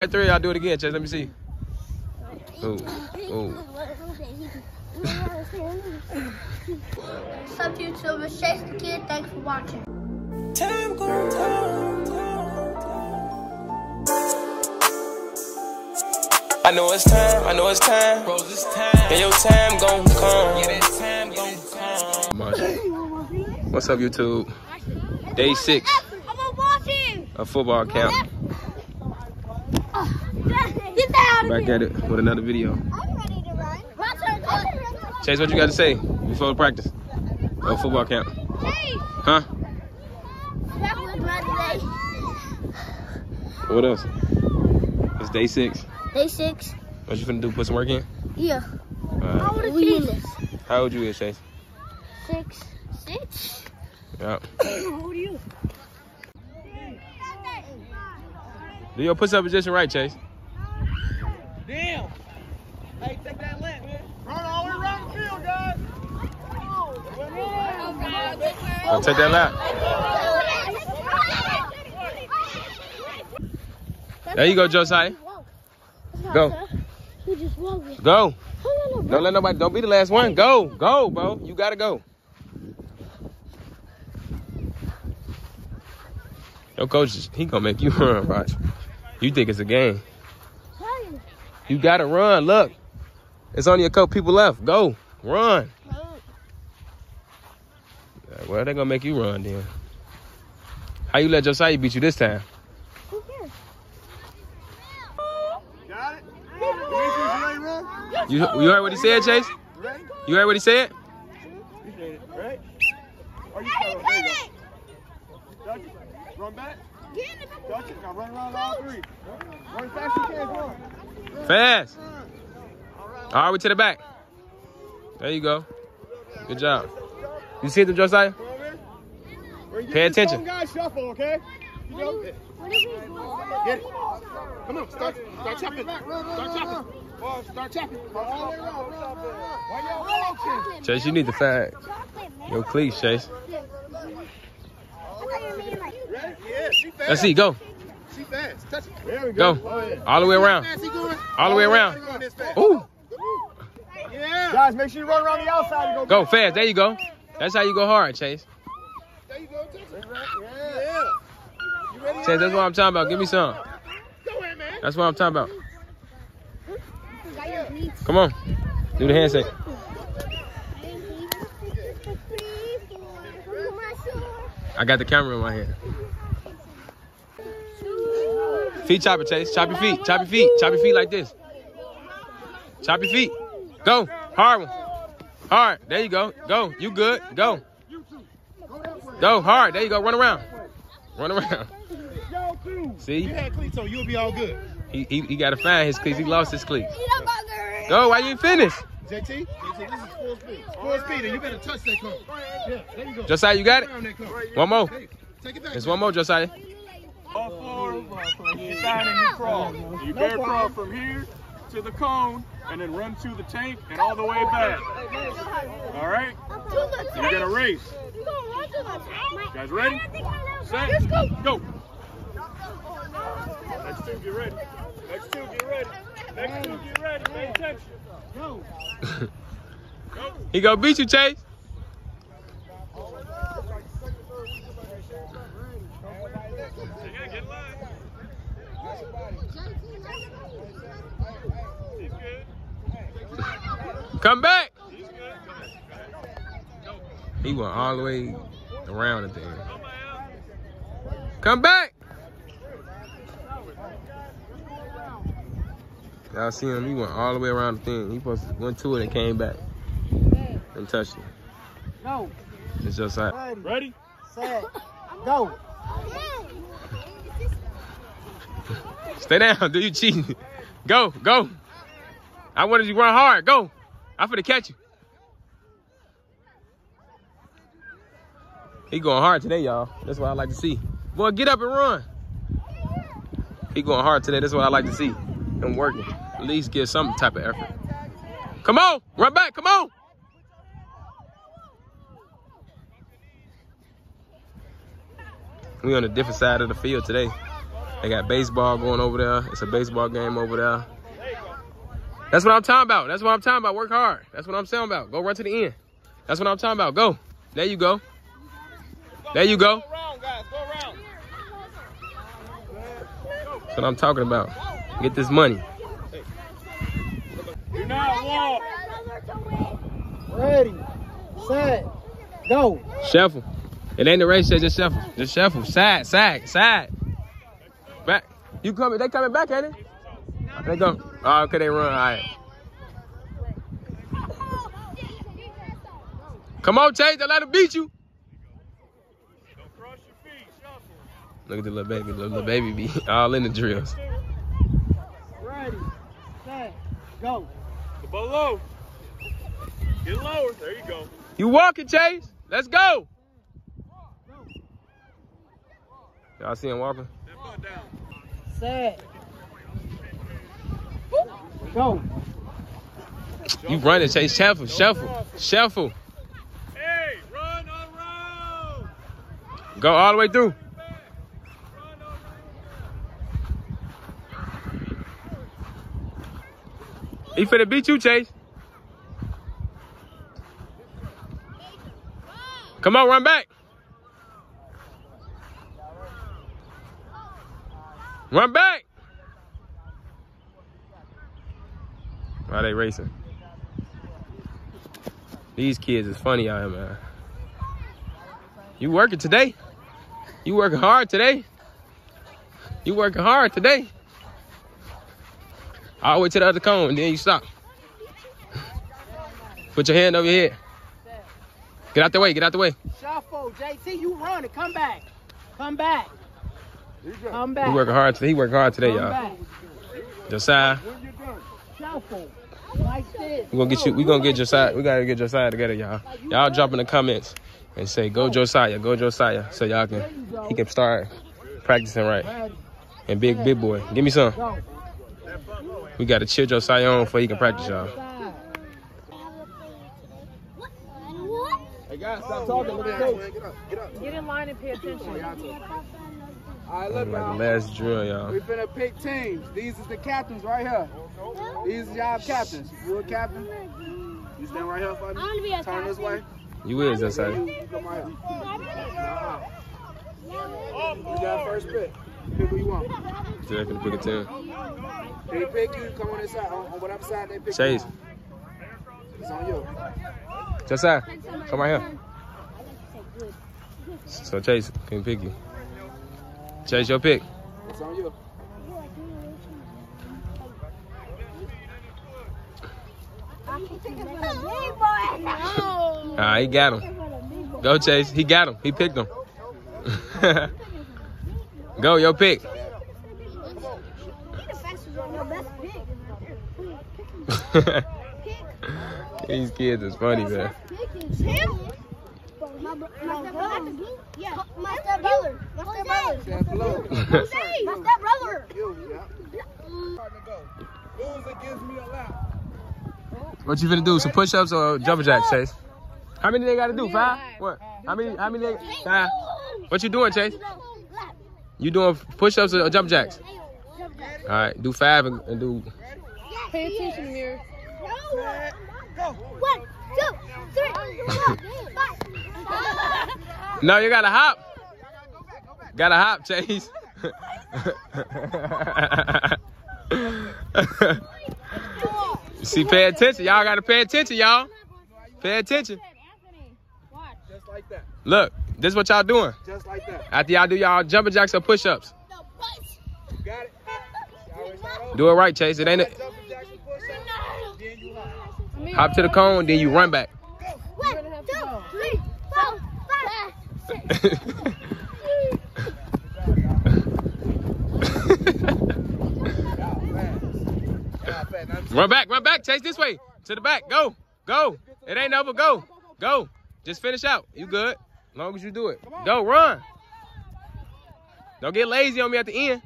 Right three, I'll do it again, Chayse. Let me see. Ooh, ooh. Sub YouTube, it's Chayse the Kid. Thanks for watching. Time gon' down. I know it's time, I know it's time. Bro, it's time. And your time gon' come. Yeah, that time gon' come. What's up, YouTube? Day six I'm gonna watch him. of football camp. Get that out of Back at it with another video. I'm ready to run. My turn, coach. Chayse, what you got to say before the practice? Of football camp. Chayse. Huh? That was my day. What else? It's day six. Day six. What you finna do? Put some work in? Yeah. How old is this? How old you is, Chayse? Six. Six? Yeah. How old are you? Do your push up position right, Chayse. Damn. Hey, take that left, man. Run all the way around the field, guys. Take that lap. There you go, Josiah. Go. Go. Don't let nobody, don't be the last one. Go. Go, bro. You gotta go. Your coach, he gonna make you run, watch. You think it's a game. You gotta run. Look. It's only a couple people left. Go. Run. Well, they gonna make you run then. How you let Josiah beat you this time? Who cares? Got it? You ready? You, you heard what he said, Chayse? You ready? You heard what he said? You it, right? Are you still there you go. Dutch it. Run back. Dutch it. Now run around all three. Run as fast you can. Run. Fast. All right, we to the back. There you go. Good job. You see them, Josiah? Come over here. When you Pay attention. long guy, shuffle, okay? You know? Get it. Come on, start, start chopping. Start chopping. Oh, start chopping. All the way around. Run, run. Why y'all walking? Chayse, you need the find Yo, cleats, Chayse. Ready? Yeah, she fast. Let's see, go. She fast. Touch it. There we go. Go. Oh, yeah. All the way around. Fast he going? All the way around. He going this fast. Ooh, Yeah. Guys, make sure you run around the outside and go. go fast. There you go. That's how you go hard, Chayse. There you go. Touch it. Yeah. You ready? Chayse, that's what I'm talking about. Give me some. Go ahead, man. That's what I'm talking about. Come on. Do the handshake. I got the camera in my hand. Feet chop it, Chayse. Chop your feet. Chop your feet. Chop your feet like this. Chop your feet. Go. Hard one. Hard. There you go. Go. You good. Go. Go. Hard. There you go. Run around. Run around. See? You had cleats on, you'll be all good. He, he, he got to find his cleats. He lost his cleats. Go. Why you ain't finished? JT, JT, this is full speed. Full speed, and you better touch that cone. Yeah, there you go. Josiah, you got it? Around that cone. One more. Hey, Take it back. There's one more, Josiah. All forward, you down and you crawl. You bear crawl from here to the cone and then run to the tank and all the way back. All right? You're gonna race. Guys ready? Set, go. Next two, get ready. Next two, get ready. Next two, get ready. Pay attention. Go. Go. He gonna beat you, Chayse. Yeah, get in line. He's good. Come back. He went all the way around at the end. Come back. Y'all see him? He went all the way around the thing. He supposed to went to it and came back and touched it. No. It's just like Ready? Set. Go. Stay down. Do you cheating? Go, go. I wanted you to run hard. Go. I'm finna catch you. He going hard today, y'all. That's what I like to see. Boy, get up and run. He going hard today. That's what I like to see. Him working. At least give some type of effort. Come on, run back. Come on. We on a different side of the field today. They got baseball going over there. It's a baseball game over there. That's what I'm talking about. That's what I'm talking about. Work hard. That's what I'm saying about. Go run to the end. That's what I'm talking about. Go. There you go. There you go. Go around, guys. Go around. That's what I'm talking about. Get this money. Do not walk. Ready, set, go. Shuffle. It ain't the race just shuffle. Just shuffle. Side, side, side. Back. You coming? They coming back, ain't it? They go. Oh, okay, they run. All right. Come on, Chayse. Don't let them beat you. Don't cross your feet. Shuffle. Look at the little baby. Little, little baby be all in the drills. Ready, set, go. The ball low. Get lower. There you go. You walking, Chayse. Let's go. Y'all see him walking? That butt down. Set. Go. You running, Chayse. Shuffle, shuffle, shuffle. Hey, run around. Go all the way through. Run around. He finna beat you, Chayse. Come on, run back. Run back. Why they racing? These kids is funny out here, man. You working today? You working hard today? You working hard today? All the way to the other cone, and then you stop. Put your hand over head. Get out the way, get out the way. Shuffle, JT, you run it. Come back. Come back. Come back. He working hard today. He working hard today, y'all. Josiah, Shuffle. Like this. we gonna get you. We gonna get Josiah. We gotta get Josiah together, y'all. Y'all drop in the comments and say go Josiah, go Josiah, so y'all can he can start practicing right. And big big boy, give me some. We gotta chill Josiah on before he can practice, y'all. Hey guys, stop talking. Look at coach. Get in line and pay attention. All right, Like look, the y'all. last drill, y'all. We finna pick teams. These is the captains right here. These is y'all captains. You a captain? You stand right here for me. I wanna be a Turn this way. You is Josiah. You come right here. You got first pick. Pick who you want. So they finna pick a team. They pick you. Come on this side. On, on whatever side they pick Chayse, you. It's on you. Josiah, come right here. So Chayse can pick you. Chayse your pick. It's on you. Ah, he got him. Go Chayse. He got him. He picked him. Go, your pick. These kids is funny, man. Yeah, my stepbrother. My stepbrother. Stand below. Jose, my stepbrother. You, yeah. Starting to go. Moves it gives me a. What you finna do? Some push-ups or jumping jacks, Chayse? How many they gotta do? Five? What? How many? How many? They, five. What you doing, Chayse? You doing push-ups or jump jacks? All right, do five and, and do. Pay attention, Mirror. Uh, One, two, three, four, five. No, you gotta hop. Gotta hop, Chayse. See, pay attention. Y'all gotta pay attention, y'all. Pay attention. Just like that. Look, this is what y'all doing. Just like that. After y'all do y'all jumping jacks or push-ups. It? Y'all already start over. Do it right, Chayse. It ain't it. Jumping jacks and push-ups. Then you hop. Hop to the cone, then you run back. One, two, three, four, five, six. run back, run back, Chayse this way. To the back. Go. Go. It ain't over. Go. Go. Just finish out. You good. As long as you do it. Go, run. Don't get lazy on me at the end.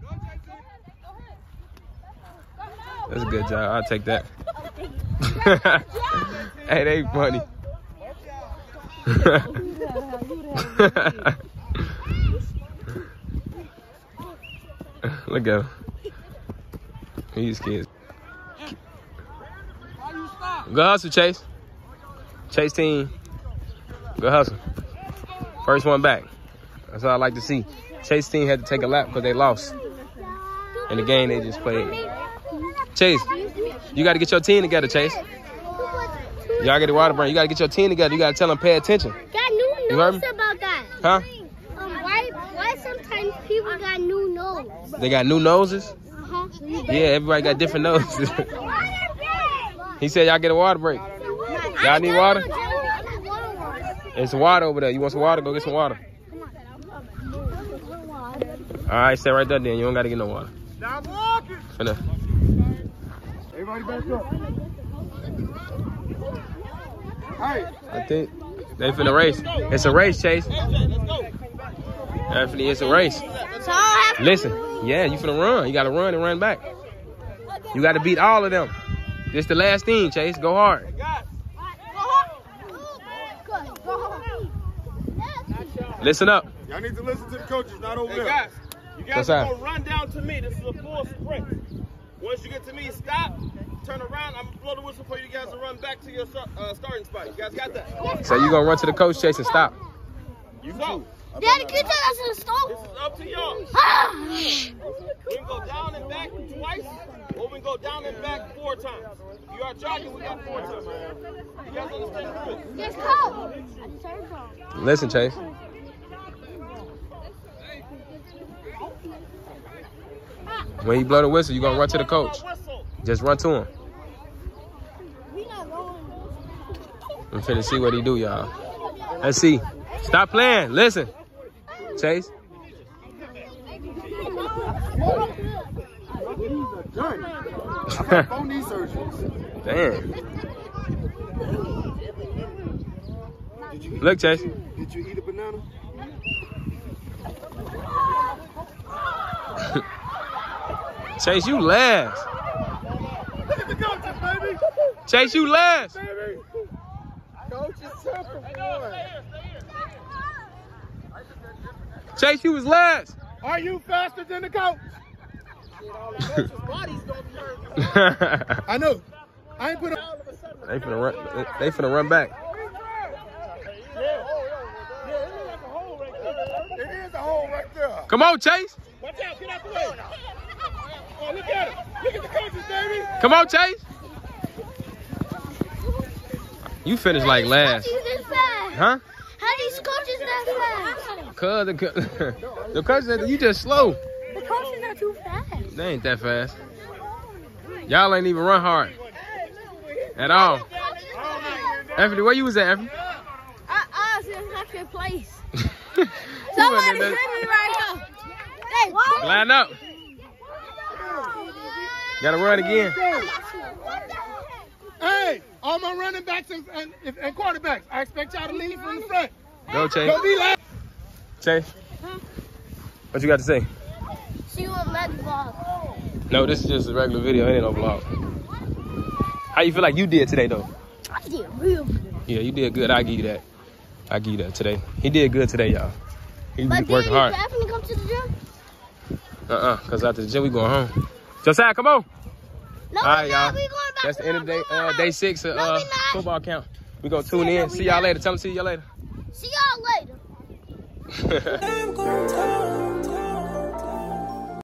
That's a good job. I'll take that. hey, they funny. At him. These kids. Go hustle, Chayse. Chayse team. Go hustle. First one back. That's all I like to see. Chayse team had to take a lap because they lost. In the game they just played. Chayse, you got to get your team together, Chayse. Y'all get the water burn. You got to get your team together. You got to tell them pay attention. Got You heard notes me? about that. Huh? Um, why, why sometimes people got new noses? They got new noses? Uh-huh. Yeah, everybody got different noses. he said y'all get a water break. Y'all need water? It's water over there. You want some water? Go get some water. All right, stay right there then. You don't got to get no water. Stop walking. Finna. Everybody back up. Hey, I think they finna race. It's a race, Chayse. Definitely, it's a race. So I have Listen, yeah, you finna run. You gotta run and run back. You gotta beat all of them. This the last thing, Chayse. Go hard. Listen up. y'all need to listen to the coaches, not over Hey there. guys, you guys are gonna run down to me. This is a full sprint. Once you get to me, stop, turn around. I'm gonna blow the whistle for you guys to run back to your uh, starting spot. You guys got that? So you gonna run to the coach, Chayse, and stop. You go. Daddy, can you take us to the This is up to y'all. Ah! We can go down and back twice, or we can go down and back four times. If you are jogging, we got four times. You guys understand the rules? Yes, coach. Listen, Chayse. When you blow the whistle, you're gonna run to the coach. Whistle. Just run to him. I'm finna see what he do, y'all. Let's see. Stop playing. Listen. Chayse. Done. I've had four knee surgeries. Damn. Did you eat, Look, Chayse. Did you eat a banana? Chayse, you last. The coaches, baby. Chayse, you last. Baby. Coaches took for one. Chayse, you was last. Are you faster than the coach? I know. I ain't put a. they finna run. They finna run back. It is a hole right there. Come on, Chayse. Watch out, get out the way. Oh, look at him. Look at the coaches, baby. Come on, Chayse. You finished like last. Coaches this fast. Huh? How these coaches that fast? Cause the, co- the coach said you just slow. The coaches are too fast. They ain't that fast. Y'all ain't even run hard. At all. Anthony, where you was at, Anthony? I, I was in second place. Somebody hit me right now. Hey. Line up. Gotta run again. Hey, all my running backs and, and, and quarterbacks, I expect y'all to lead from the front. Go, Chayse. Don't be last. Chayse. What you got to say? See what Max ball. No, this is just a regular video. It ain't no vlog. How you feel like you did today, though? I did real good. Yeah, you did good. I give you that. I give you that today. He did good today, y'all. He But was then working you hard. definitely come to the gym. Uh-uh, because after the gym, we going home. Josiah, come on. No, All right, y'all. not. We going back That's the end of day, uh, day six of No, uh, football count. We gonna tune in. See y'all later. Tell them see y'all later. See y'all later. I'm gon' tell